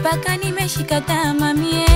mpaka nimeshika tama mie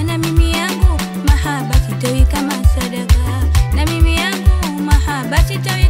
Maana yangu mahaba sitoi kama sadaka, na mimi yangu mahaba sitoi